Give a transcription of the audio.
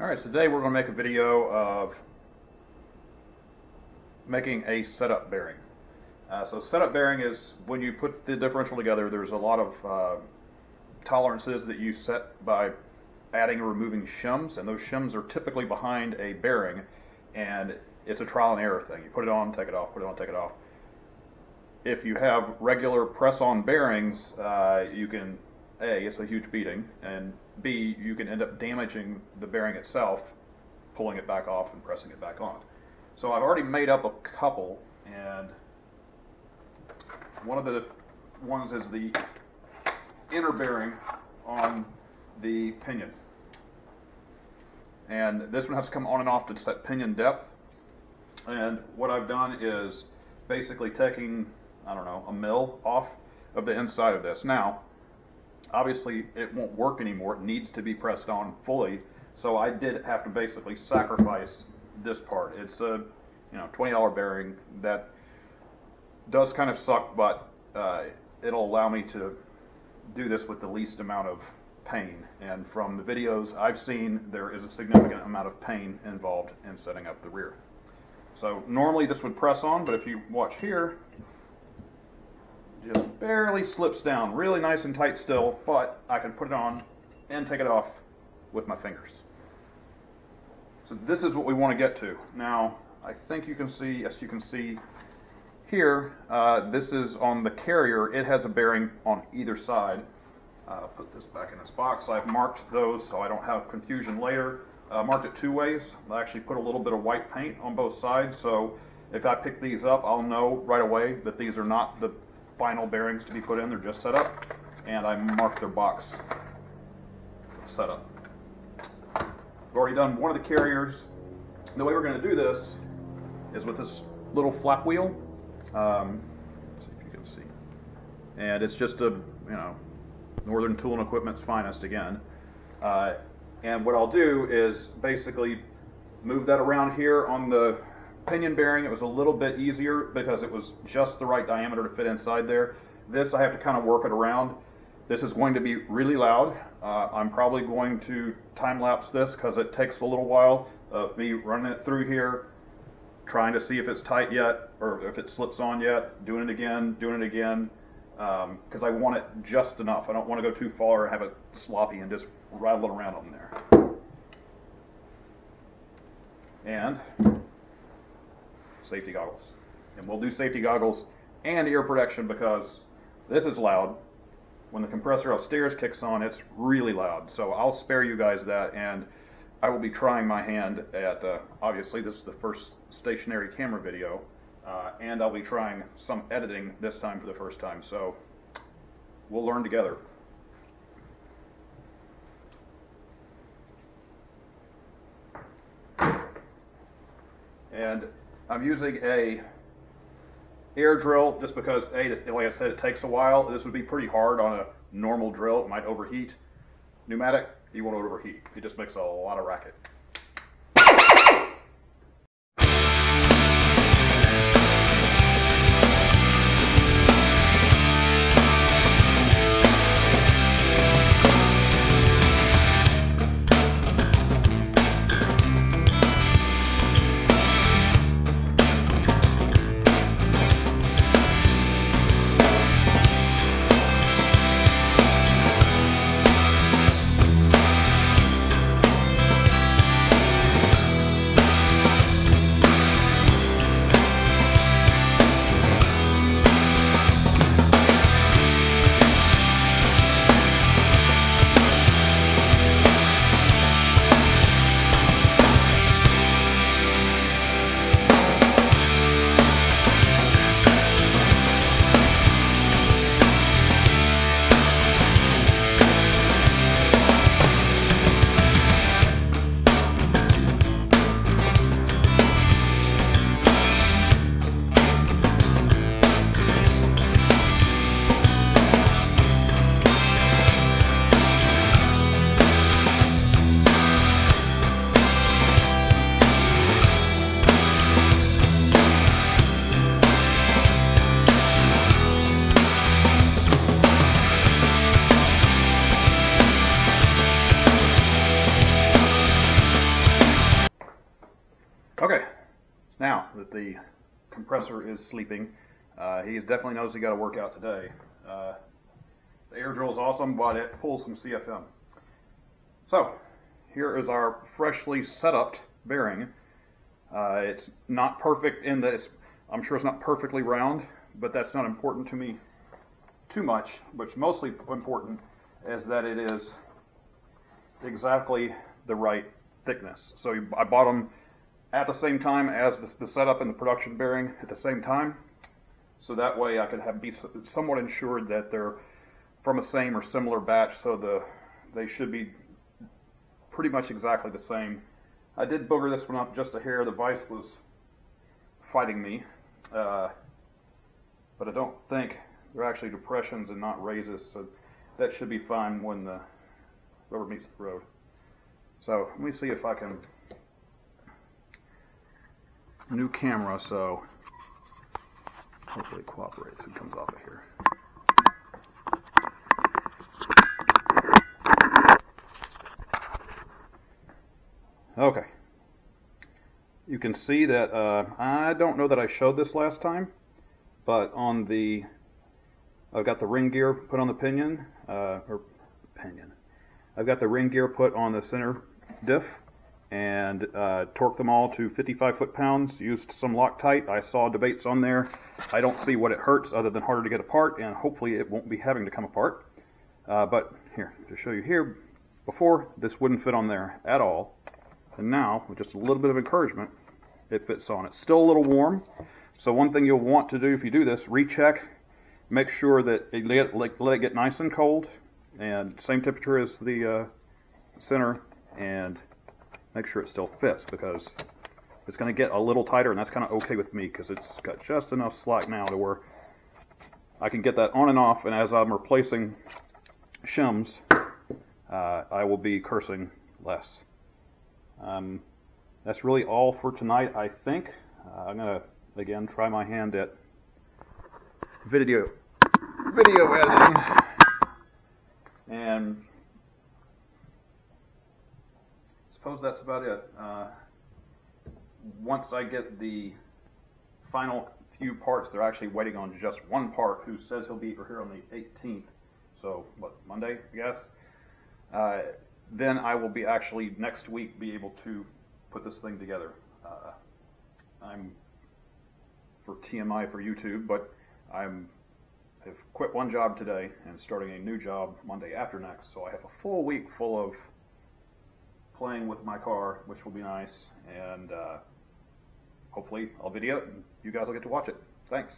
Alright, so today we're going to make a video of making a setup bearing. Uh, so setup bearing is when you put the differential together, there's a lot of uh, tolerances that you set by adding or removing shims, and those shims are typically behind a bearing, and it's a trial and error thing. You put it on, take it off, put it on, take it off. If you have regular press-on bearings, uh, you can a, it's a huge beating, and B, you can end up damaging the bearing itself, pulling it back off and pressing it back on. So I've already made up a couple, and one of the ones is the inner bearing on the pinion. And this one has to come on and off to set pinion depth. And what I've done is basically taking, I don't know, a mill off of the inside of this. Now, obviously it won't work anymore. It needs to be pressed on fully. So I did have to basically sacrifice this part. It's a you know $20 bearing that does kind of suck, but uh, it'll allow me to do this with the least amount of pain. And from the videos I've seen, there is a significant amount of pain involved in setting up the rear. So normally this would press on, but if you watch here, just barely slips down, really nice and tight still, but I can put it on and take it off with my fingers. So this is what we want to get to. Now, I think you can see, yes you can see here, uh, this is on the carrier. It has a bearing on either side. Uh, put this back in this box. I've marked those so I don't have confusion later. Uh, marked it two ways. I actually put a little bit of white paint on both sides so if I pick these up, I'll know right away that these are not the final bearings to be put in. They're just set up, and I marked their box setup. I've already done one of the carriers. The way we're going to do this is with this little flap wheel. Um, see if you can see. And it's just a, you know, Northern Tool and Equipment's finest again. Uh, and what I'll do is basically move that around here on the pinion bearing, it was a little bit easier because it was just the right diameter to fit inside there. This, I have to kind of work it around. This is going to be really loud. Uh, I'm probably going to time lapse this because it takes a little while of me running it through here, trying to see if it's tight yet or if it slips on yet, doing it again, doing it again, because um, I want it just enough. I don't want to go too far have it sloppy and just rattle it around on there. And safety goggles. And we'll do safety goggles and ear protection because this is loud. When the compressor upstairs kicks on, it's really loud. So I'll spare you guys that and I will be trying my hand at, uh, obviously this is the first stationary camera video, uh, and I'll be trying some editing this time for the first time. So we'll learn together. And I'm using a air drill just because, A, this, like I said, it takes a while. This would be pretty hard on a normal drill. It might overheat. Pneumatic, you won't overheat. It just makes a lot of racket. The compressor is sleeping, uh, he definitely knows he got to work out today. Uh, the air drill is awesome, but it pulls some CFM. So, here is our freshly set up bearing. Uh, it's not perfect in that I'm sure it's not perfectly round, but that's not important to me too much. What's mostly important is that it is exactly the right thickness. So I bought them at the same time as the, the setup and the production bearing at the same time. So that way I could have be somewhat ensured that they're from a same or similar batch. So the they should be pretty much exactly the same. I did booger this one up just a hair. The vise was fighting me, uh, but I don't think they're actually depressions and not raises. So that should be fine when the rubber meets the road. So let me see if I can. New camera, so hopefully it cooperates and comes off of here. Okay. You can see that uh, I don't know that I showed this last time, but on the I've got the ring gear put on the pinion uh, or pinion. I've got the ring gear put on the center diff and uh, torqued them all to 55 foot pounds. Used some Loctite. I saw debates on there. I don't see what it hurts other than harder to get apart, and hopefully it won't be having to come apart. Uh, but here, to show you here, before this wouldn't fit on there at all, and now with just a little bit of encouragement, it fits on. It's still a little warm, so one thing you'll want to do if you do this, recheck, make sure that it let, let, let it get nice and cold, and same temperature as the uh, center, and make sure it still fits because it's going to get a little tighter, and that's kind of okay with me because it's got just enough slack now to where I can get that on and off, and as I'm replacing shims, uh, I will be cursing less. Um, that's really all for tonight, I think. Uh, I'm gonna again try my hand at video video editing, and suppose that's about it. Uh, once I get the final few parts, they're actually waiting on just one part who says he'll be here on the 18th. So what Monday, I guess. Uh, then I will be actually next week be able to put this thing together. Uh, I'm for TMI for YouTube, but I'm have quit one job today and starting a new job Monday after next. So I have a full week full of playing with my car, which will be nice, and uh, hopefully I'll video it and you guys will get to watch it. Thanks.